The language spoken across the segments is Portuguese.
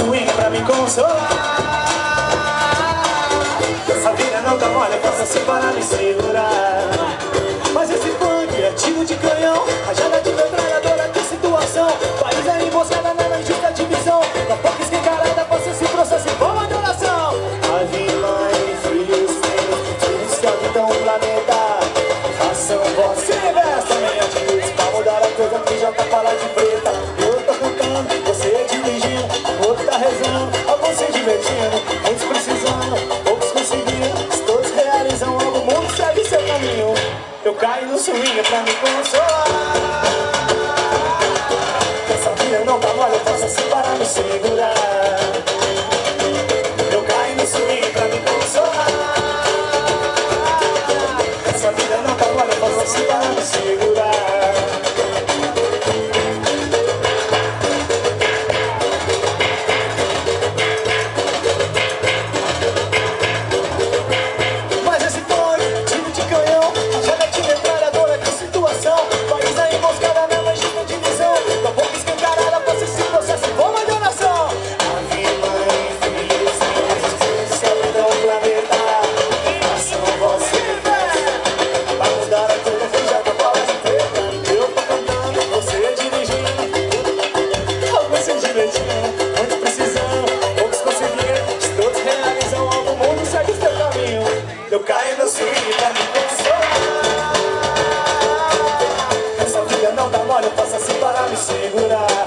swing pra me consolar. Essa vida não dá mole, posso assim se parar e segurar. subir pra me consolar Essa vida não tá mole, faça assim para me segurar Eu caio no swing pra me consolar Essa vida não dá mole, eu faço assim para me segurar.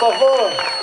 favor.